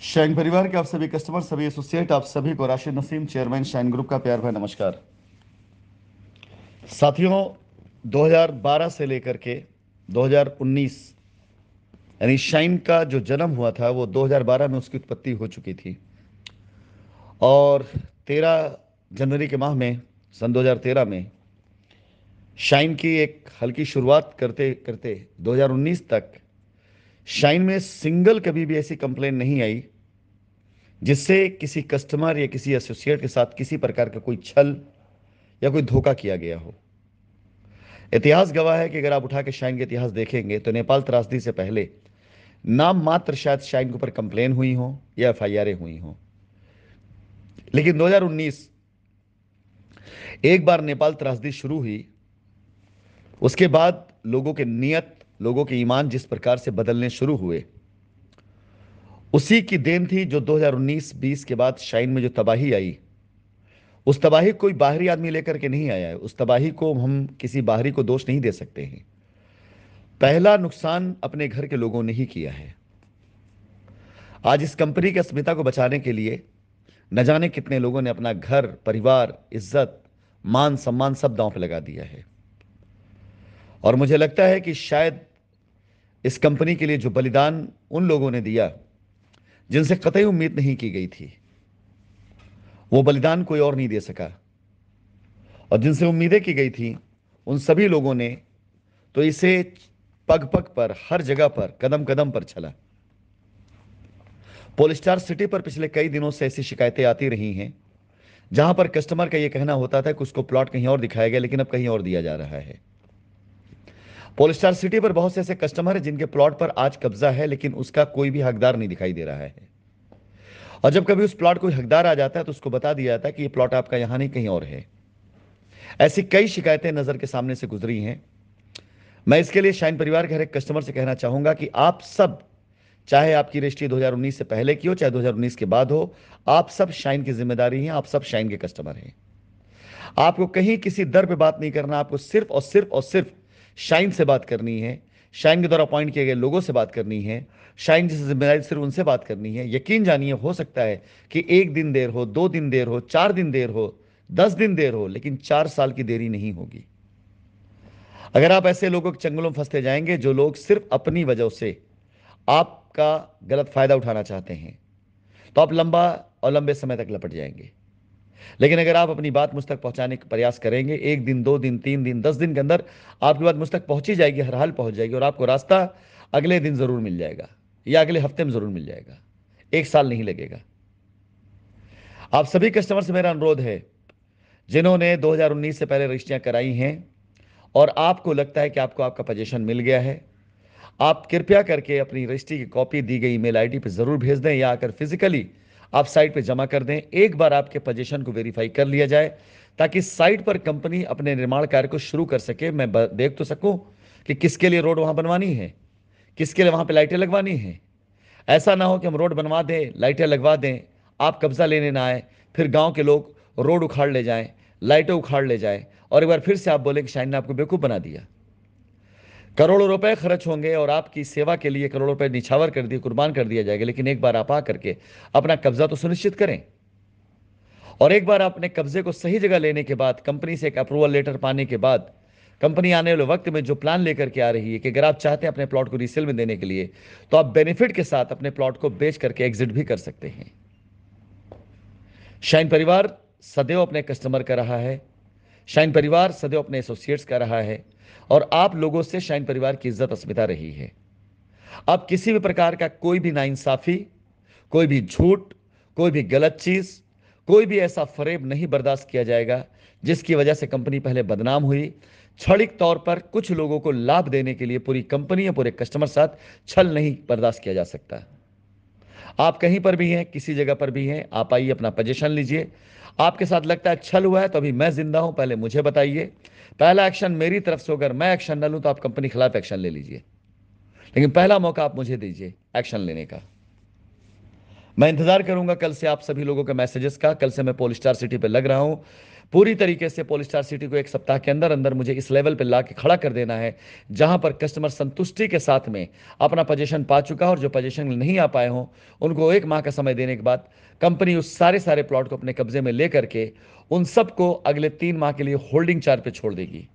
Shine परिवार के आप सभी कस्टमर सभी एसोसिएट आप सभी को Rashid Naseem chairman Shine group का प्यार भाई नमस्कार। साथियों 2012 से लेकर के 2019 यानी शाइन का जो जन्म हुआ था, वो 2012 में उसकी उत्पत्ति हो चुकी थी। और 13 जनवरी के माह में, सन 2013 में शाइन की एक हल्की शुरुआत करते करते 2019 तक शाइन में सिंगल कभी भी ऐसी कंप्लेन नहीं आई जिससे किसी कस्टमर या किसी एसोसिएट के साथ किसी प्रकार का कोई छल या कोई धोखा किया गया हो। इतिहास गवाह है कि अगर आप उठा के शाइन के इतिहास देखेंगे तो नेपाल त्रासदी से पहले नाम मात्र शायद शाइन के ऊपर कंप्लेन हुई हो या एफ़ हुई हो। लेकिन 2019 एक बार नेपाल त्रासदी शुरू हुई, उसके बाद लोगों के नियत लोगों के ईमान जिस प्रकार से बदलने शुरू हुए। उसी की देन थी जो 2019-20 के बाद शाइन में जो तबाही आई। उस तबाही कोई बाहरी आदमी लेकर के नहीं आया है। उस तबाही को हम किसी बाहरी को दोष नहीं दे सकते हैं। पहला नुकसान अपने घर के लोगों ने ही किया है। आज इस कंपनी की अस्मिता को बचाने के लिए न जाने कितने लोगों ने अपना घर, परिवार, इज़्ज़त, मान सम्मान सब दांव पर लगा दिया है। और मुझे लगता है कि शायद इस कंपनी के लिए जो बलिदान उन लोगों ने दिया, जिनसे कतई उम्मीद नहीं की गई थी, वो बलिदान कोई और नहीं दे सका। और जिनसे उम्मीदें की गई थी, उन सभी लोगों ने तो इसे पग पग पर, हर जगह पर कदम कदम पर चला पोलिस्टार सिटी पर पिछले कई दिनों से ऐसी शिकायतें आती रही हैं, जहाँ पर कस्टमर का यह कहना होता था कि उसको प्लॉट कहीं और दिखाया गया, लेकिन अब कहीं और दिया जा रहा है। पोलस्टार सिटी पर बहुत से ऐसे कस्टमर हैं जिनके प्लॉट पर आज कब्जा है, लेकिन उसका कोई भी हकदार नहीं दिखाई दे रहा है। और जब कभी उस प्लॉट कोई हकदार आ जाता है तो उसको बता दिया जाता है कि ये प्लॉट आपका यहाँ नहीं, कहीं और है। ऐसी कई शिकायतें नज़र के सामने से गुजरी हैं। मैं इसके लिए शाइन परिवार के हर एक कस्टमर से कहना चाहूँगा कि आप सब, चाहे आपकी रजिस्ट्री 2019 से पहले की हो, चाहे 2019 के बाद हो, आप सब शाइन की ज़िम्मेदारी हैं, आप सब शाइन के कस्टमर हैं। आपको कहीं किसी दर पे बात नहीं करना, आपको सिर्फ़ और सिर्फ़ और सिर्फ़ शाइन से बात करनी है, शाइन के द्वारा अपॉइंट किए गए लोगों से बात करनी है, शाइन जैसे ज़िम्मेदारी सिर्फ़ उनसे बात करनी है। यकीन जानिए, हो सकता है कि एक दिन देर हो, दो दिन देर हो, चार दिन देर हो, दस दिन देर हो, लेकिन चार साल की देरी नहीं होगी। अगर आप ऐसे लोगों के चंगलों में फंसते जाएँगे जो लोग सिर्फ़ अपनी वजह से आपका गलत फ़ायदा उठाना चाहते हैं तो आप लंबा और लंबे समय तक लपट जाएँगे। लेकिन अगर आप अपनी बात मुझ तक पहुँचाने का प्रयास करेंगे, एक दिन, दो दिन, तीन दिन, दस दिन के अंदर आपकी बात मुझ तक पहुँची जाएगी, हर हाल पहुँच जाएगी और आपको रास्ता अगले दिन ज़रूर मिल जाएगा या अगले हफ़्ते में ज़रूर मिल जाएगा। एक साल नहीं लगेगा। आप सभी कस्टमर से मेरा अनुरोध है, जिन्होंने 2019 से पहले रजिस्ट्रियाँ कराई हैं और आपको लगता है कि आपको आपका पोजीशन मिल गया है, आप कृपया करके अपनी रजिस्ट्री की कॉपी दी गई ईमेल आईडी पर ज़रूर भेज दें या आकर फिजिकली आप साइट पे जमा कर दें, एक बार आपके पोजीशन को वेरीफाई कर लिया जाए, ताकि साइट पर कंपनी अपने निर्माण कार्य को शुरू कर सके। मैं देख तो सकूँ कि किसके लिए रोड वहाँ बनवानी है, किसके लिए वहाँ पे लाइटें लगवानी है। ऐसा ना हो कि हम रोड बनवा दें, लाइटें लगवा दें, आप कब्जा लेने ना आए, फिर गाँव के लोग रोड उखाड़ ले जाएँ, लाइटें उखाड़ ले जाएँ, और एक बार फिर से आप बोलें कि शाइन ने आपको बेवकूफ़ बना दिया। करोड़ों रुपए खर्च होंगे और आपकी सेवा के लिए करोड़ों रुपए निछावर कर दिए, कुर्बान कर दिया जाएगा, लेकिन एक बार आप आ करके अपना कब्जा तो सुनिश्चित करें। और एक बार अपने कब्जे को सही जगह लेने के बाद, कंपनी से एक अप्रूवल लेटर पाने के बाद, कंपनी आने वाले वक्त में जो प्लान लेकर के आ रही है कि अगर आप चाहते हैं अपने प्लॉट को रीसेल में देने के लिए तो आप बेनिफिट के साथ अपने प्लॉट को बेच करके एग्जिट भी कर सकते हैं। शाइन परिवार सदैव अपने कस्टमर का रहा है। शाइन परिवार सदैव अपने एसोसिएट्स का रहा है। और आप लोगों से शाइन परिवार की इज़्ज़त अस्मिता रही है। अब किसी भी प्रकार का कोई भी नाइंसाफी, कोई भी झूठ, कोई भी गलत चीज़, कोई भी ऐसा फरेब नहीं बर्दाश्त किया जाएगा, जिसकी वजह से कंपनी पहले बदनाम हुई। क्षणिक तौर पर कुछ लोगों को लाभ देने के लिए पूरी कंपनी या पूरे कस्टमर साथ छल नहीं बर्दाश्त किया जा सकता। आप कहीं पर भी हैं, किसी जगह पर भी हैं, आप आइए, अपना पोजिशन लीजिए। आपके साथ लगता है छल हुआ है तो अभी मैं ज़िंदा हूँ, पहले मुझे बताइए। पहला एक्शन मेरी तरफ़ से अगर मैं एक्शन न लूँ तो आप कंपनी खिलाफ एक्शन ले लीजिए। लेकिन पहला मौका आप मुझे दीजिए एक्शन लेने का। मैं इंतज़ार करूँगा कल से आप सभी लोगों के मैसेजेस का, कल से मैं पोल स्टार सिटी पे लग रहा हूँ। पूरी तरीके से पोलिस्टार सिटी को एक सप्ताह के अंदर अंदर मुझे इस लेवल पर ला के खड़ा कर देना है, जहाँ पर कस्टमर संतुष्टि के साथ में अपना पोजेशन पा चुका और जो पोजेशन नहीं आ पाए हों, उनको एक माह का समय देने के बाद कंपनी उस सारे सारे प्लॉट को अपने कब्जे में लेकर के उन सबको अगले तीन माह के लिए होल्डिंग चार्ज पे छोड़ देगी।